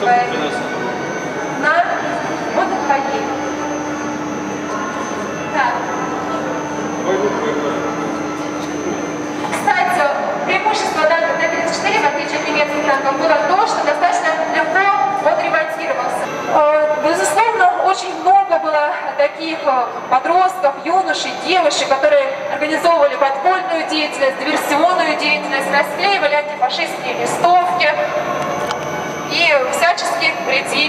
Кто приносит? на мотохоккей. Так. Кстати, преимущество танка Т-34, в отличие от немецких танков, было то, что достаточно легко он ремонтировался. Э, Безусловно, очень много было таких э, подростков, юношей, девушек, которые организовывали подпольную деятельность, диверсионную деятельность, расклеивали антифашистские листовки и всячески вредили оккупантам.